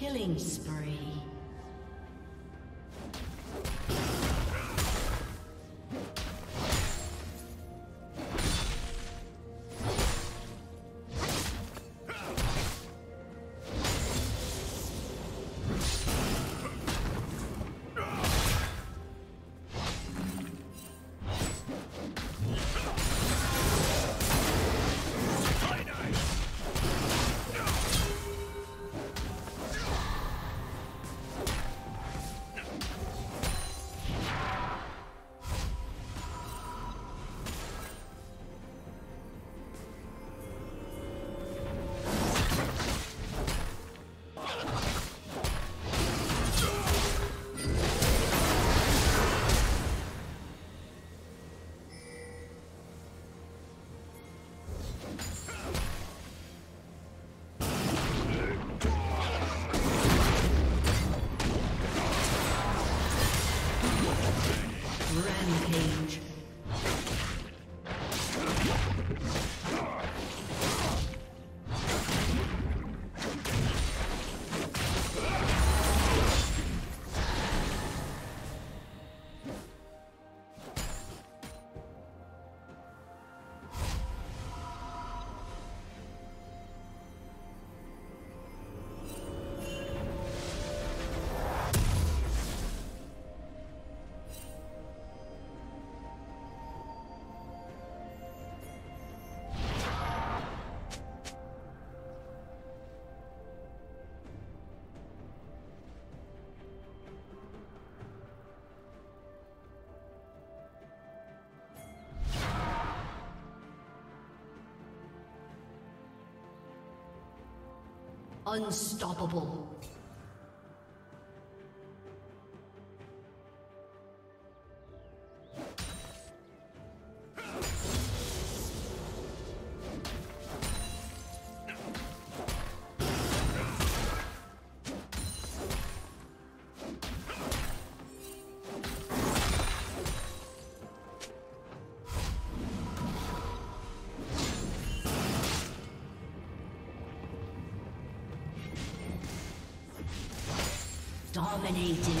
Killing spree. Unstoppable. Dominating.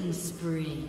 Killing spree.